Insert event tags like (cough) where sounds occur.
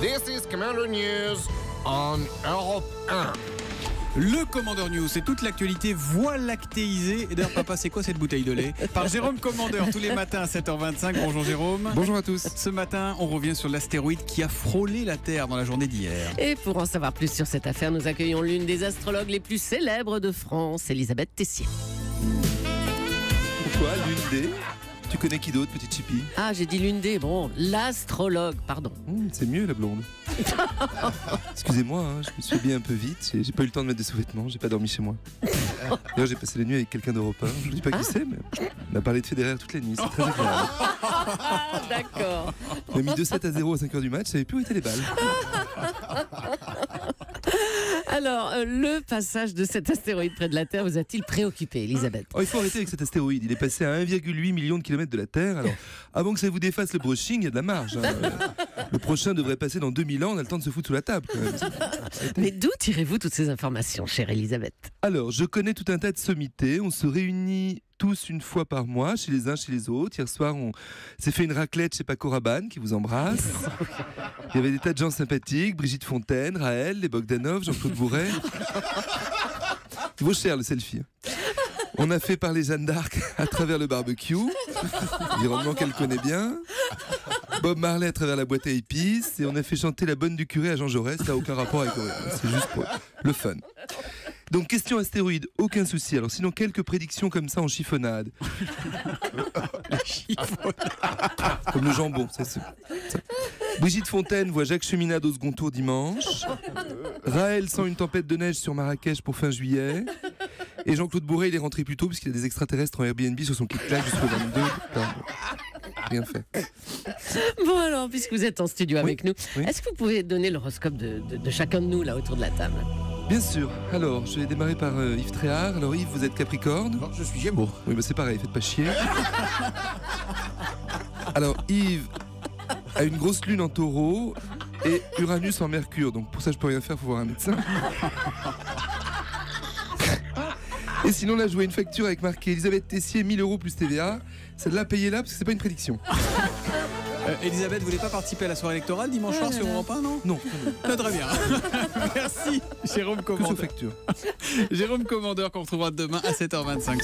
This is Commander News on Europe 1. Le Commandeur News, c'est toute l'actualité voie lactéisée. Et d'ailleurs, papa, c'est quoi cette bouteille de lait (laughs) Par Jérôme Commandeur, tous les matins à 7h25. Bonjour Jérôme. Bonjour à tous. Ce matin, on revient sur l'astéroïde qui a frôlé la Terre dans la journée d'hier. Et pour en savoir plus sur cette affaire, nous accueillons l'une des astrologues les plus célèbres de France, Elisabeth Tessier. Pourquoi l'une des Tu connais qui d'autre, petite Chippy Ah, j'ai dit l'une des, bon, l'astrologue, pardon. Hum, C'est mieux la blonde. (laughs) Excusez-moi, hein, je me suis habillé un peu vite. J'ai pas eu le temps de mettre des sous-vêtements. J'ai pas dormi chez moi. (laughs) D'ailleurs, j'ai passé la nuit avec quelqu'un d'Europe 1. Je ne dis pas qui c'est, mais on a parlé de Federer toute la nuit. C'est très agréable. Ah, (laughs) d'accord. On a mis 2-7 à 0 à 5h du match. Ça avait plus où étaient les balles. Alors, euh, le passage de cet astéroïde près de la Terre vous a-t-il préoccupé, Elisabeth Oh, il faut arrêter avec cet astéroïde. Il est passé à 1,8 million de kilomètres de la Terre. Alors, avant que ça vous défasse le brushing, il y a de la marge. hein. (laughs) Le prochain devrait passer dans 2000 ans. On a le temps de se foutre sous la table. quand même. (laughs) Mais d'où tirez-vous toutes ces informations, chère Elisabeth? Alors, je connais tout un tas de sommités. On se réunit tous une fois par mois, chez les uns, chez les autres. Hier soir, on s'est fait une raclette chez Paco Rabanne, qui vous embrasse. (laughs) Il y avait des tas de gens sympathiques. Brigitte Fontaine, Raël, les Bogdanov, Jean-Claude Bourret. (laughs) Il vaut cher le selfie. On a fait parler Jeanne d'Arc à travers le barbecue, environnement qu'elle connaît bien. Bob Marley à travers la boîte à épices. Et on a fait chanter la bonne du curé à Jean Jaurès. Ça n'a aucun rapport avec. C'est juste pour le fun. Donc, question astéroïde, aucun souci. Alors, sinon, quelques prédictions comme ça en chiffonnade. Comme le jambon, ça, c'est-. Brigitte Fontaine voit Jacques Cheminade au second tour dimanche. Raël sent une tempête de neige sur Marrakech pour fin juillet. Et Jean-Claude Bourret, il est rentré plus tôt puisqu'il a des extraterrestres en Airbnb sur son clic-clac jusqu'au 22. Putain, Rien fait. Bon alors, puisque vous êtes en studio avec nous, oui. est-ce que vous pouvez donner l'horoscope de, de- de chacun de nous, là, autour de la table? Bien sûr. Alors, je vais démarrer par euh, Yves Tréhard. Alors, Yves, vous êtes Capricorne Non, je suis Gémeaux. Oui, bah c'est pareil, faites pas chier. Alors, Yves a une grosse lune en taureau et Uranus en mercure. Donc, pour ça, je peux rien faire, faut voir un médecin. Et sinon, là, je vois une facture avec marqué Elisabeth Tessier, 1000 euros plus TVA. Celle-là, payez-la parce que c'est pas une prédiction. (laughs) Euh, Elisabeth, vous voulez pas participer à la soirée électorale dimanche soir sur Europe 1, non Non, Très très bien. (laughs) Merci, Jérôme Commandeur. facture. (laughs) Jérôme Commandeur qu'on retrouvera demain à 7h25.